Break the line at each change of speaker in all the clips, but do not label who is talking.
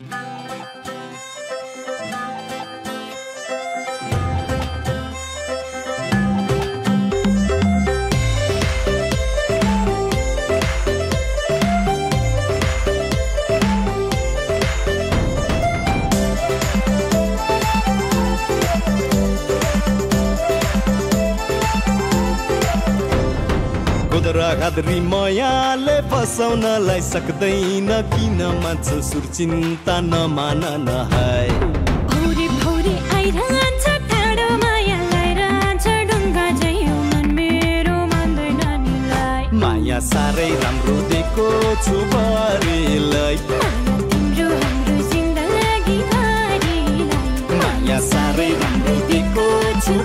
Thank you. घाद्री मयाले फसाउनलाई सक्दैन किन मान्छ सुरचिन्ता नमान न है
भौरे भौरे आइरहन्छ माया लाइरहन्छ ढुङ्गा मन मेरो मान्दैन निलाई।
माया साह्रै राम्रो दिएको छु बरेलाई।
माया तिम्रो हाम्रो जिन्दगी भरिलाई
माया साह्रै राम्रो दिएको छु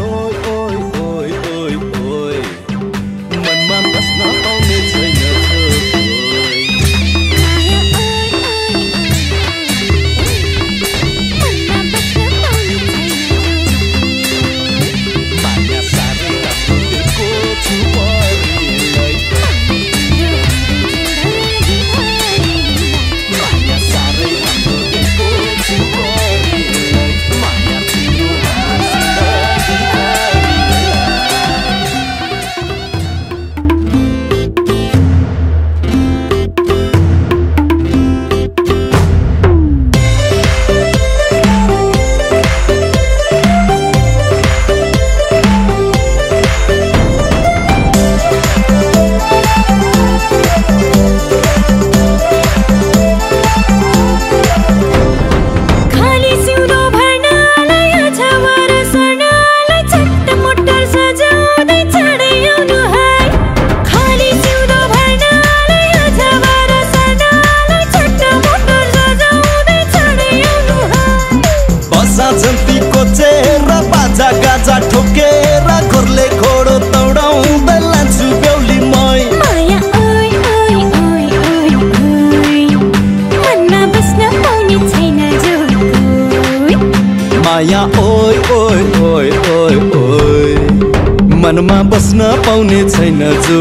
माया मनमा बस्न पाउने छैन
जो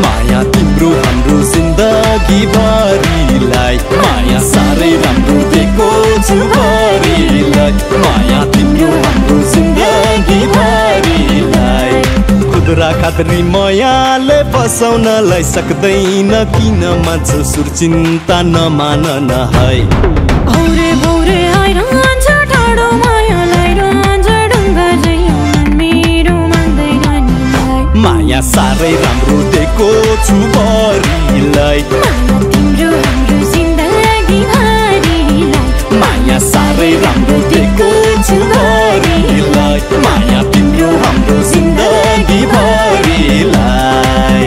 माया तिम्रो हाम्रो जिन्दगी भरिलाई। माया साह्रै राम्रो दिएको छु भरिलाई माया तिम्रो हाम्रो जिन्दगी भरिलाई। खुद्रा खाद्री मायाले फसाउनलाई सक्दैन किन मान्छ सुरचिन्ता नमान न है।
भौरे भौरे माया
साह्रै राम्रो दिएको छु
माया
साह्रै राम्रो दिएको छु माया तिम्रो हाम्रो जिन्दगी भरिलाई।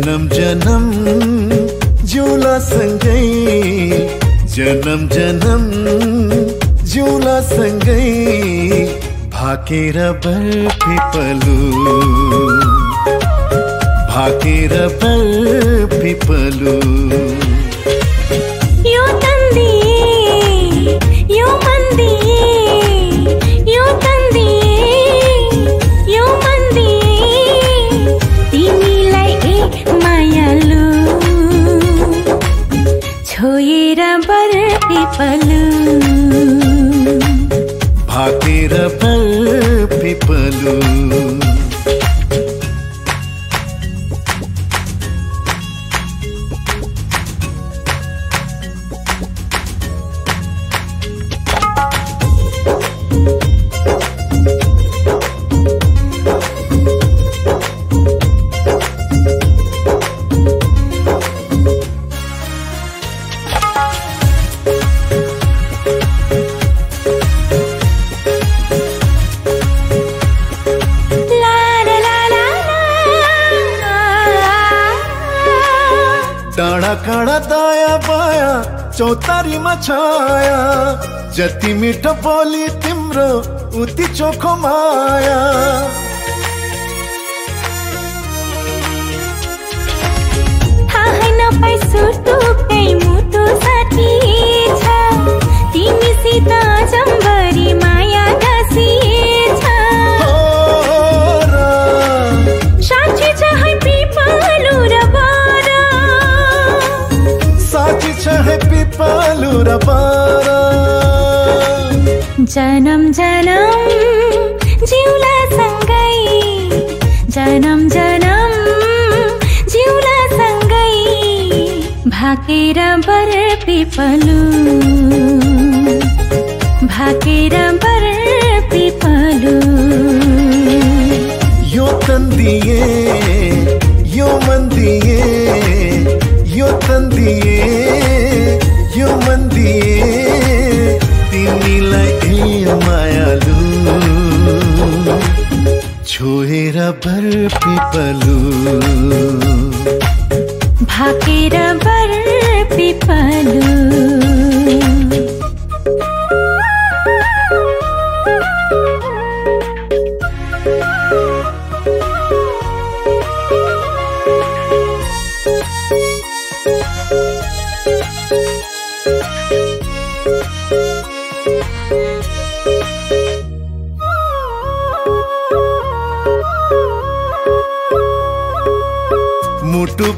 जन्म जन्म जिउला सँगै जन्म जन्म जिउला सँगै भाकेर बर्फी पलु भाकेर बर्फी पलु
बर्फी पलु
भाकेर बर्फी पलु
ला
बायाँ चौतारीमा छाया। जति मिठो बोली तिम्रो उति चोखो माया।
थाहै नपाई सुटुकै मुटु साथी छ तिमीसित जनम जनम जिउला सँगै जनम जनम जिउला सँगै भाकेर बर पिपलु भाकेर बर पिपलु
यो तन्दिए यो मन्दिए यो तन्दिए यो मन्दिए तिमीलाई मायालु छोएर बर्फी पलु
भाकेर बर पिपलु।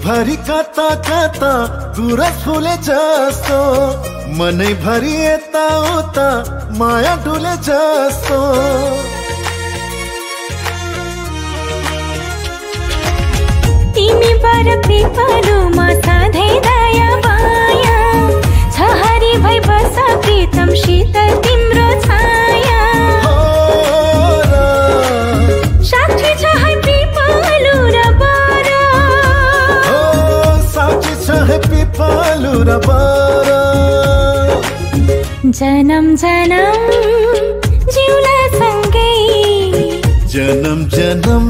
भरि कता कता गुरस फुले जस्तो। मनै भरि यता उता माया डुले जस्तो।
तिमी बर पिपलुमा सधैँ पिपालु र बारा जनम जनम जिउला सँगै।
जन्म जन्म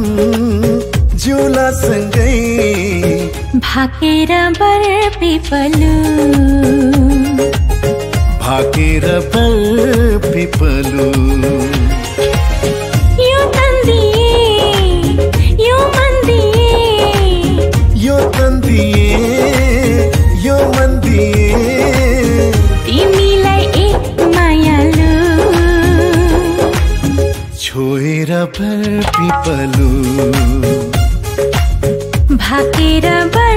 जिउला सँगै।
भाकेर बर पिपलु।
भाकेर बर्फी पलु
तिमीलाई ए मायालु
छोएर बर्फी पलु
भाकेर बर